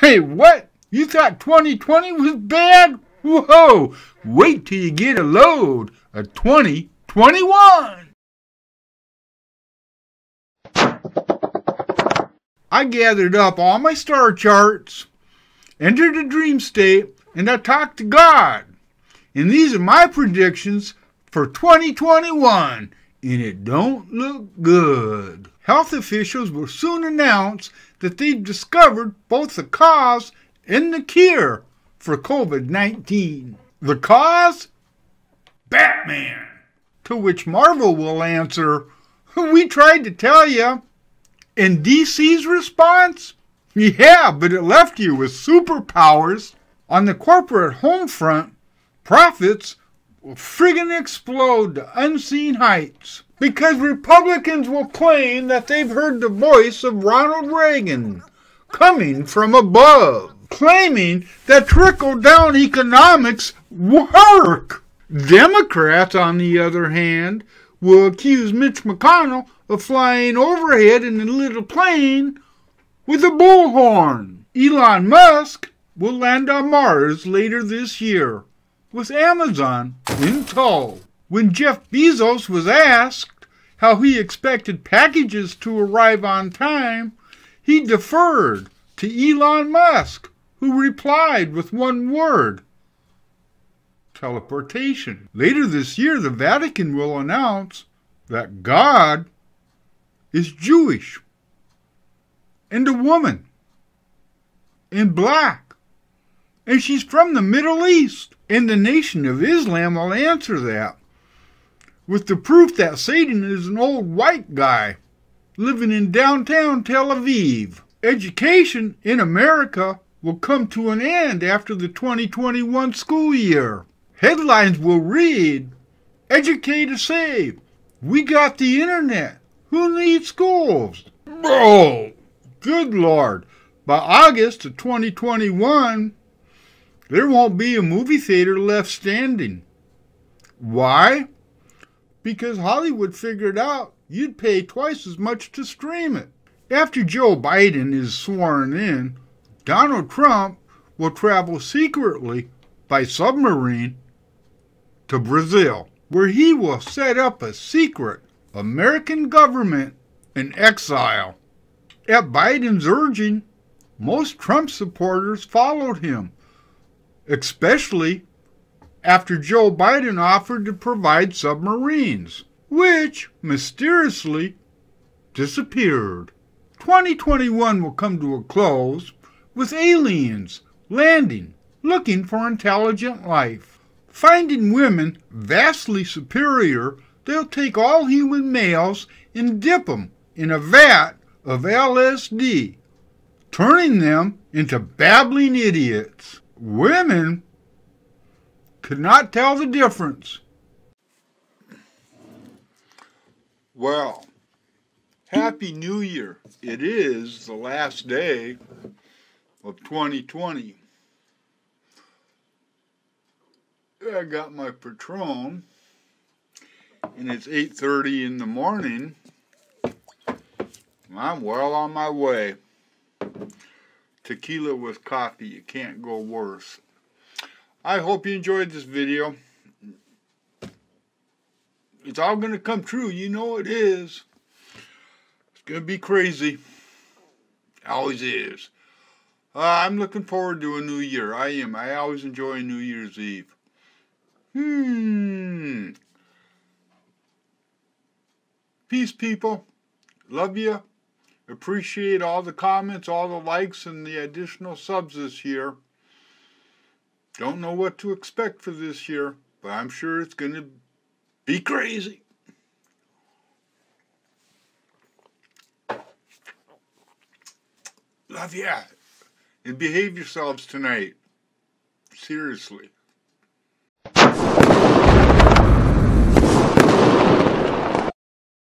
Say what? You thought 2020 was bad? Whoa! Wait till you get a load of 2021. I gathered up all my star charts, entered a dream state, and I talked to God. And these are my predictions for 2021, and it don't look good. Health officials will soon announce that they've discovered both the cause and the cure for COVID 19. The cause? Batman. To which Marvel will answer, We tried to tell you. And DC's response? Yeah, but it left you with superpowers. On the corporate home front, profits friggin' explode to unseen heights. Because Republicans will claim that they've heard the voice of Ronald Reagan coming from above, claiming that trickle down economics work. Democrats, on the other hand, will accuse Mitch McConnell of flying overhead in a little plane with a bullhorn. Elon Musk will land on Mars later this year with Amazon in tow. When Jeff Bezos was asked how he expected packages to arrive on time, he deferred to Elon Musk, who replied with one word teleportation. Later this year, the Vatican will announce that God is Jewish and a woman in black, and she's from the Middle East. And the Nation of Islam will answer that with the proof that Satan is an old white guy living in downtown Tel Aviv. Education in America will come to an end after the 2021 school year. Headlines will read Educate to save. We got the internet. Who needs schools? Bro, good lord. By August of 2021, there won't be a movie theater left standing. Why? Because Hollywood figured out you'd pay twice as much to stream it. After Joe Biden is sworn in, Donald Trump will travel secretly by submarine to Brazil, where he will set up a secret American government in exile. At Biden's urging, most Trump supporters followed him, especially after Joe Biden offered to provide submarines, which mysteriously disappeared. 2021 will come to a close with aliens landing looking for intelligent life. Finding women vastly superior, they'll take all human males and dip them in a vat of LSD, turning them into babbling idiots. Women could not tell the difference. Well, Happy New Year. It is the last day of 2020. I got my Patron and it's 8.30 in the morning. I'm well on my way. Tequila with coffee, it can't go worse. I hope you enjoyed this video. It's all going to come true. You know it is. It's going to be crazy. Always is. Uh, I'm looking forward to a new year. I am. I always enjoy New Year's Eve. Hmm. Peace, people. Love you. Appreciate all the comments, all the likes, and the additional subs this year. Don't know what to expect for this year, but I'm sure it's going to be crazy. Love ya. And behave yourselves tonight. Seriously.